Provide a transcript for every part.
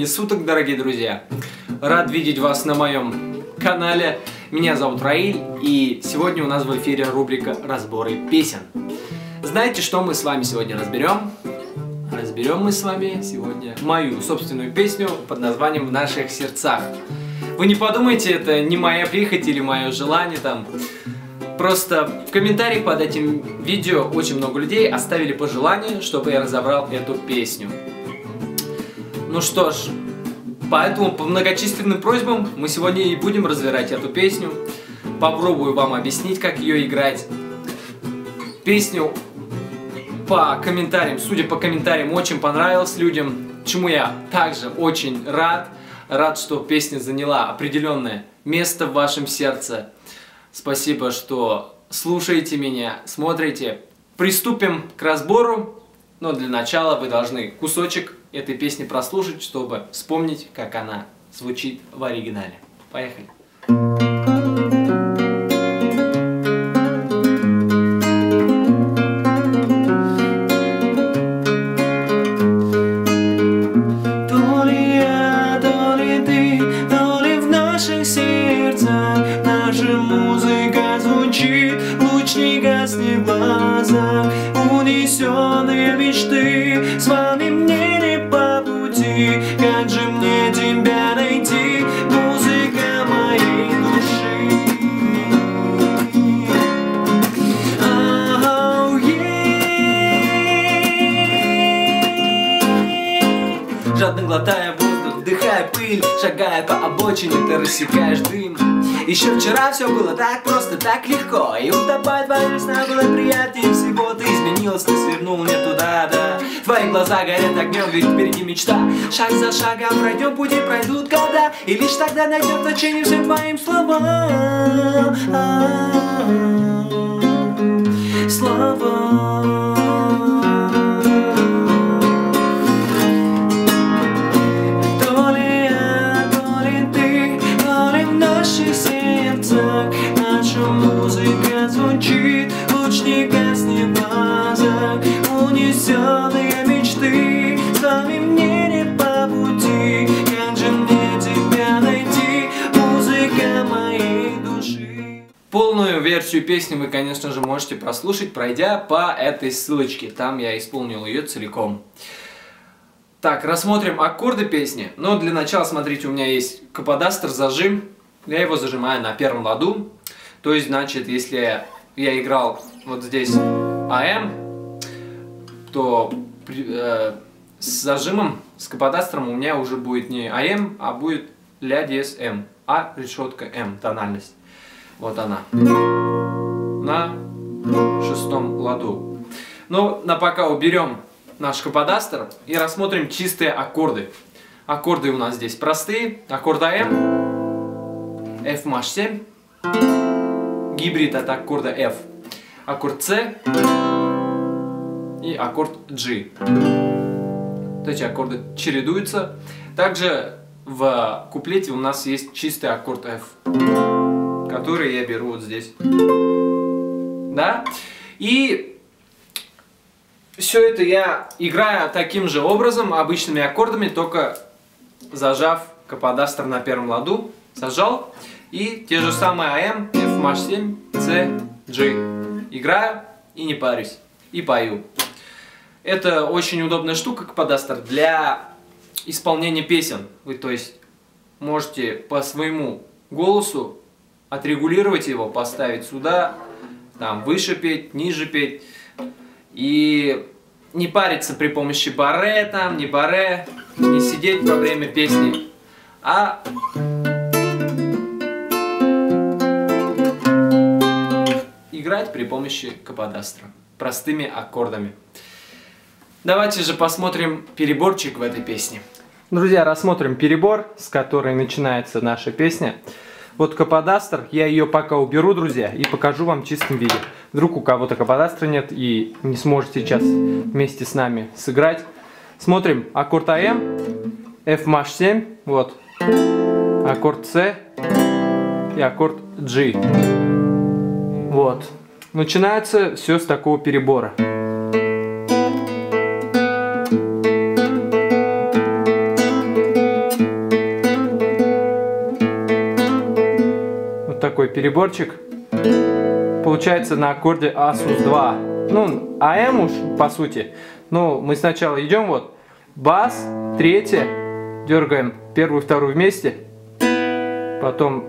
времени суток, дорогие друзья! Рад видеть вас на моем канале. Меня зовут Раиль, и сегодня у нас в эфире рубрика «Разборы песен». Знаете, что мы с вами сегодня разберем? Разберем мы с вами сегодня мою собственную песню под названием «В наших сердцах». Вы не подумайте, это не моя прихоть или мое желание там. Просто в комментариях под этим видео очень много людей оставили пожелание, чтобы я разобрал эту песню. Ну что ж, поэтому по многочисленным просьбам мы сегодня и будем разбирать эту песню. Попробую вам объяснить, как ее играть. Песню по комментариям, судя по комментариям, очень понравилась людям, чему я также очень рад. Рад, что песня заняла определенное место в вашем сердце. Спасибо, что слушаете меня, смотрите. Приступим к разбору, но для начала вы должны кусочек этой песни прослушать, чтобы вспомнить, как она звучит в оригинале. Поехали. Шагая по обочине, ты рассекаешь дым. Еще вчера все было так просто, так легко. И утопать во весна было приятнее всего. Ты изменилась, ты свернул не туда, да. Твои глаза горят огнем, ведь впереди мечта. Шаг за шагом пройдем пути, пройдут года. И лишь тогда найдем значение всем твоим словам. Словам Полную версию песни вы, конечно же, можете прослушать, пройдя по этой ссылочке. Там я исполнил ее целиком. Так, рассмотрим аккорды песни. Но для начала, смотрите, у меня есть каподастр, зажим. Я его зажимаю на первом ладу. То есть, значит, если я играл вот здесь АМ, то э, с зажимом, с каподастром у меня уже будет не АМ, а будет ля диез М. А решетка М, тональность. Вот она. На шестом ладу. Ну, на пока уберем наш каподастр и рассмотрим чистые аккорды. Аккорды у нас здесь простые. Аккорд АМ, F маж 7, гибрид от аккорда F, аккорд С и аккорд G. Эти аккорды чередуются. Также в куплете у нас есть чистый аккорд F, который я беру вот здесь. Да? И все это я играю таким же образом, обычными аккордами, только зажав каподастр на первом ладу, зажал, и те же самые АМ, F маж 7, C, G. Играю и не парюсь, и пою. Это очень удобная штука, каподастр, для исполнения песен. Вы, то есть, можете по своему голосу отрегулировать его, поставить сюда, там выше петь, ниже петь. И не париться при помощи баре, там, не баре, не сидеть во время песни, а играть при помощи каподастра, простыми аккордами. Давайте же посмотрим переборчик в этой песне. Друзья, рассмотрим перебор, с которой начинается наша песня. Вот каподастр, я ее пока уберу, друзья, и покажу вам в чистом виде. Вдруг у кого-то каподастра нет и не сможет сейчас вместе с нами сыграть. Смотрим аккорд АМ, F маж 7, вот, аккорд С и аккорд G. Вот. Начинается все с такого перебора. Переборчик. Получается на аккорде А sus 2. Ну, АМ уж по сути. Ну, мы сначала идем вот бас, третье, дергаем первую, вторую вместе. Потом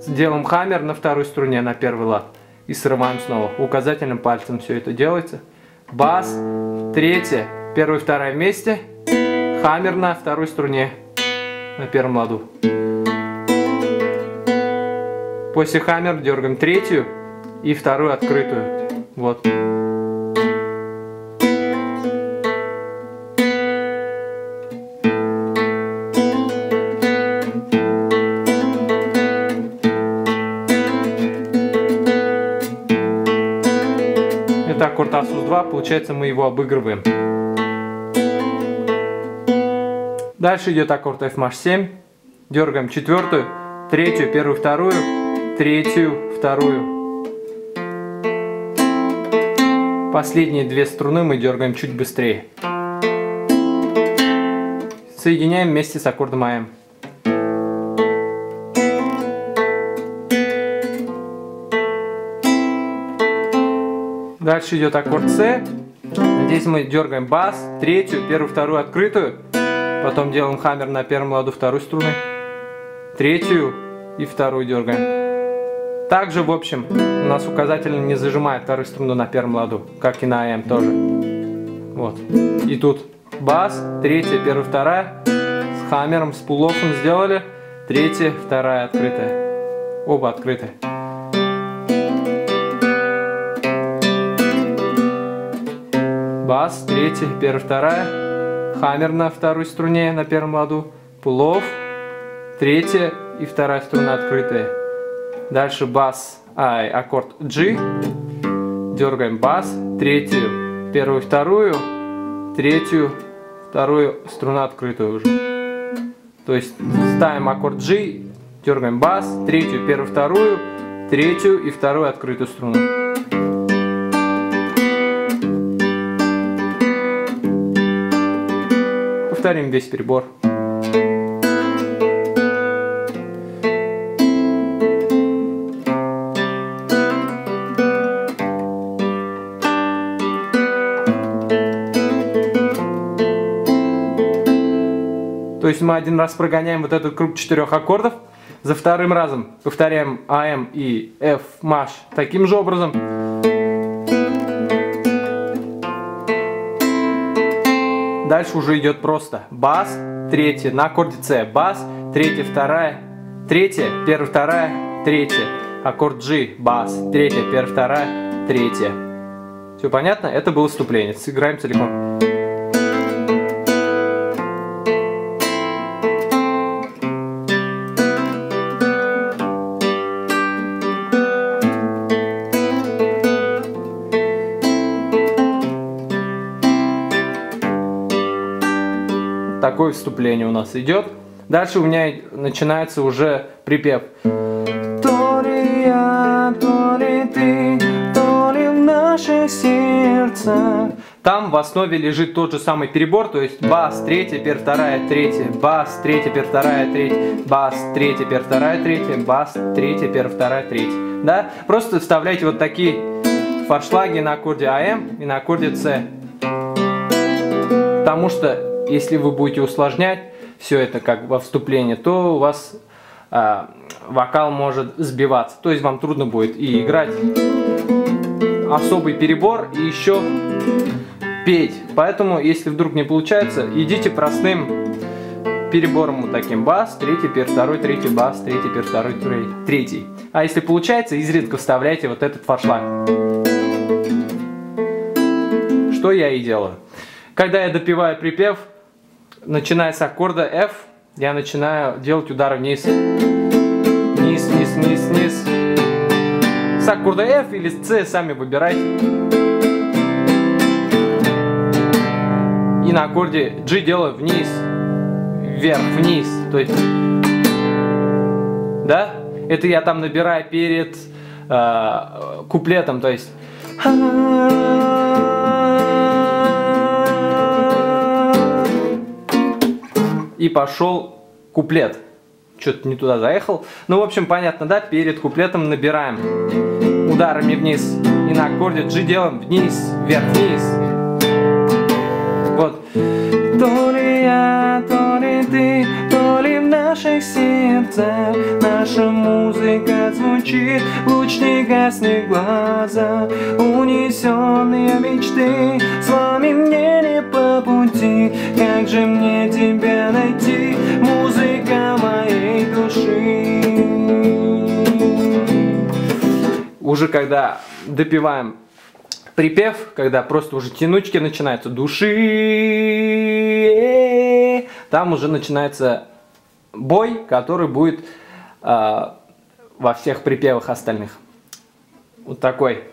сделаем хаммер на второй струне на первый лад. И срываем снова. Указательным пальцем все это делается. Бас, третье, первая, вторая вместе. Хаммер на второй струне на первом ладу. После хаммер дергаем третью и вторую открытую. Вот. Это аккорд Асус-2, получается мы его обыгрываем. Дальше идет аккорд F-7. Дергаем четвертую, третью, первую, вторую, третью, вторую. Последние две струны мы дергаем чуть быстрее. Соединяем вместе с аккордом АМ. Дальше идет аккорд С. Здесь мы дергаем бас, третью, первую, вторую открытую. Потом делаем хаммер на первом ладу второй струны. Третью и вторую дергаем. Также, в общем, у нас указательно не зажимает вторую струну на первом ладу, как и на АМ тоже. Вот. И тут бас, третья, первая, вторая. С хаммером, с пулофом сделали. Третья, вторая открытая. Оба открытые. бас, третья, первая, вторая, хаммер на второй струне на первом ладу, пулов, третья и вторая струна открытая. Дальше бас, ай, аккорд G, дергаем бас, третью, первую, вторую, третью, вторую струну открытую уже. То есть ставим аккорд G, дергаем бас, третью, первую, вторую, третью и вторую открытую струну. повторим весь перебор. Мы один раз прогоняем вот этот круг четырех аккордов, за вторым разом повторяем АМ и F маш таким же образом. Дальше уже идет просто бас, третья, на аккорде С, бас, третья, вторая, третья, первая, вторая, третья, аккорд G, бас, третья, первая, вторая, третья. Все понятно? Это было вступление. Сыграем целиком. Такое вступление у нас идет. Дальше у меня начинается уже припев. То ли я, то ли ты, то ли в наших сердцах. Там в основе лежит тот же самый перебор, то есть бас, третья, пер, вторая, третья, бас, третья, пер, вторая, третья, бас, третья, пер, вторая, третья, бас, третья, пер, вторая, третья. Да? Просто вставляйте вот такие форшлаги на аккорде АМ и на аккорде С. Потому что если вы будете усложнять все это как во вступлении, то у вас а, вокал может сбиваться. То есть вам трудно будет и играть особый перебор, и еще петь. Поэтому, если вдруг не получается, идите простым перебором вот таким. Бас, третий, пер, второй, третий, бас, третий, пер, второй, третий. А если получается, изредка вставляйте вот этот форшлаг. Что я и делаю. Когда я допиваю припев, начиная с аккорда F, я начинаю делать удары вниз. Вниз, вниз, вниз, вниз. С аккорда F или с C сами выбирайте. И на аккорде G делаю вниз, вверх, вниз. То есть, да? Это я там набираю перед э, куплетом, то есть. И пошел куплет. что-то не туда заехал. Ну, в общем, понятно, да? Перед куплетом набираем ударами вниз. И на аккорде G делаем вниз, вверх, вниз. Вот. То ли я, то ли ты, то ли в наших сердцах Наша музыка звучит, луч не гаснет глаза Унесенные мечты, с вами мне не по пути. Как же мне тебя найти, музыка моей души. Уже когда допиваем припев, когда просто уже тянучки начинаются. Души, там уже начинается бой, который будет э, во всех припевах остальных. Вот такой.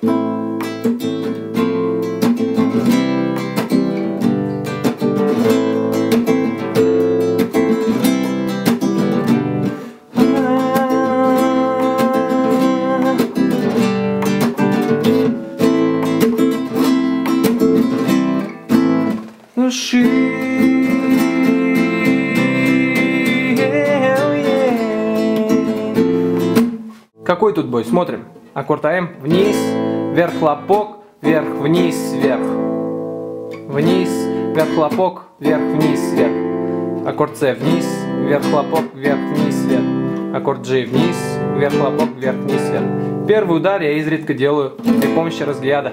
души. Какой тут бой? Смотрим. Аккорд АМ. Вниз, вверх хлопок, вверх, вниз, вверх. Вниз, вверх хлопок, вверх, вниз, вверх. Аккорд С. Вниз, вверх хлопок, вверх, вниз, вверх. Аккорд G. Вниз, вверх хлопок, вверх, вниз, вверх. Первый удар я изредка делаю при помощи разгляда.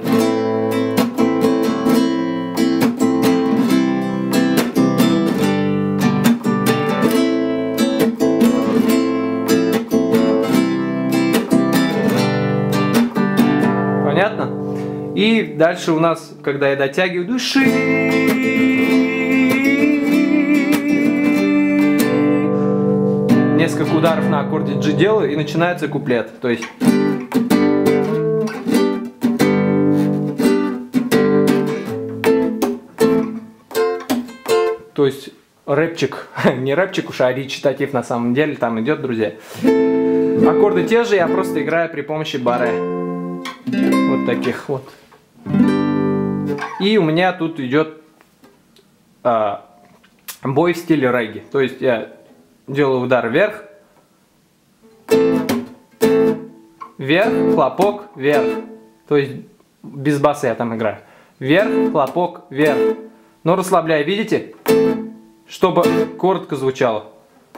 И дальше у нас, когда я дотягиваю души, несколько ударов на аккорде G делаю и начинается куплет. То есть То есть рэпчик, не рэпчик уж, а речитатив на самом деле там идет, друзья. Аккорды те же, я просто играю при помощи баре. Вот таких вот. И у меня тут идет а, бой в стиле регги. То есть я делаю удар вверх, вверх, хлопок, вверх. То есть без баса я там играю. Вверх, хлопок, вверх. Но расслабляю, видите? Чтобы коротко звучало.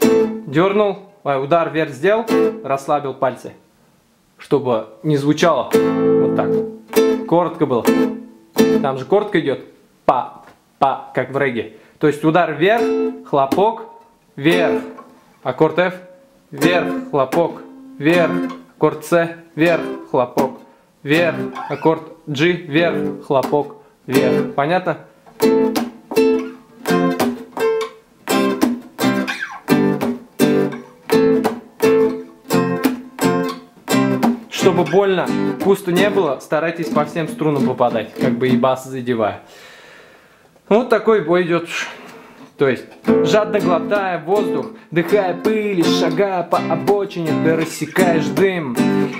Дернул, удар вверх сделал, расслабил пальцы. Чтобы не звучало вот так. Коротко было. Там же коротко идет. Па, па, как в регге. То есть удар вверх, хлопок, вверх. Аккорд F, вверх, хлопок, вверх. Аккорд С, вверх, хлопок, вверх. Аккорд G, вверх, хлопок, вверх. Понятно? Чтобы больно, пусто не было, старайтесь по всем струнам попадать, как бы и бас задевая. Вот такой бой идет. То есть, жадно глотая воздух, дыхая пыль, шагая по обочине, ты рассекаешь дым.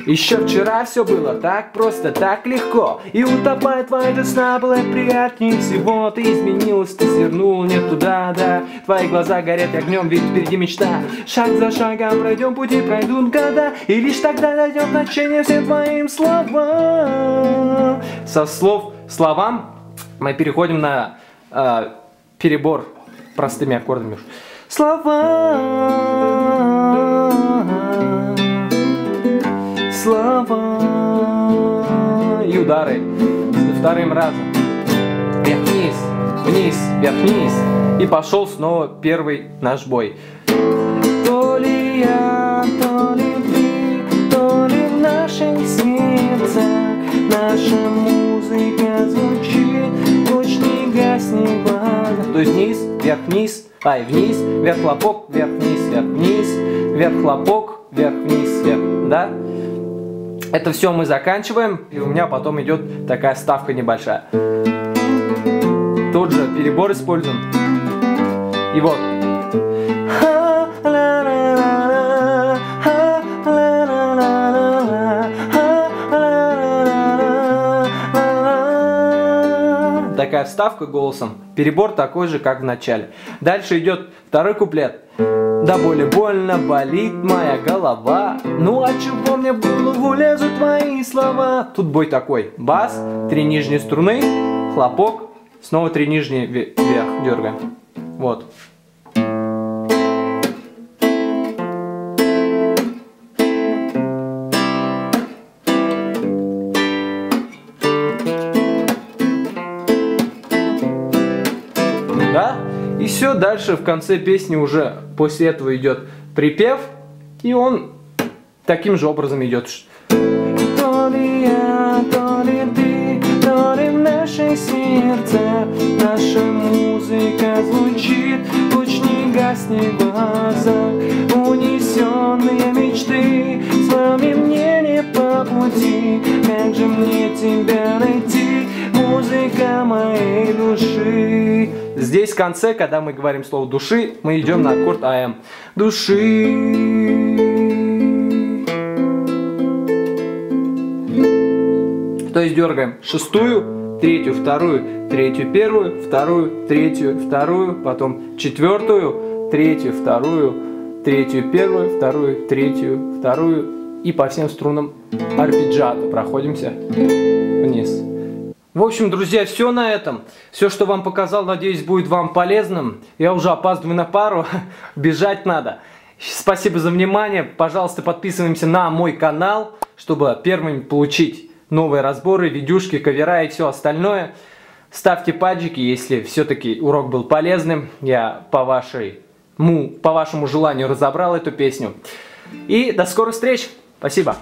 Еще вчера все было так просто, так легко, и утопает твоя весна была приятнее всего. Ты изменилась, ты свернул не туда, да, твои глаза горят огнем, ведь впереди мечта. Шаг за шагом пройдем пути, пройдут года, и лишь тогда дойдет значение всем твоим словам. Со слов словам мы переходим на э, перебор простыми аккордами. Слова, слова и удары вторым разом. Вверх-вниз, вниз, вверх-вниз. И пошел снова первый наш бой. То ли я, то ли ты, то ли в наших сердцах наша музыка звучит, луч не гаснет. То есть вниз, вверх-вниз, ай, вниз, вверх хлопок, вверх-вниз, вверх-вниз, вверх хлопок, вверх-вниз, вверх, да? Это все мы заканчиваем, и у меня потом идет такая ставка небольшая. Тот же перебор используем. И вот. Такая вставка голосом. Перебор такой же, как в начале. Дальше идет второй куплет. Да более больно болит моя голова. Ну а чего мне в голову лезут мои слова? Тут бой такой. Бас, три нижние струны, хлопок. Снова три нижние вверх дергаем. Вот все, дальше в конце песни уже после этого идет припев, и он таким же образом идет. То ли я, то ли ты, то ли в наших сердцах Наша музыка звучит, луч не гаснет в глазах Унесенные мечты, с вами мне не по пути Как же мне тебя найти, музыка моей души Здесь в конце, когда мы говорим слово души, мы идем на аккорд АМ. Души. То есть дергаем шестую, третью, вторую, третью, первую, вторую, третью, вторую, потом четвертую, третью, вторую, третью, первую, вторую, третью, вторую и по всем струнам арпеджиато проходимся вниз. В общем, друзья, все на этом. Все, что вам показал, надеюсь, будет вам полезным. Я уже опаздываю на пару, бежать надо. Спасибо за внимание. Пожалуйста, подписываемся на мой канал, чтобы первыми получить новые разборы, видюшки, кавера и все остальное. Ставьте паджики, если все-таки урок был полезным. Я по, вашей, по вашему желанию разобрал эту песню. И до скорых встреч. Спасибо.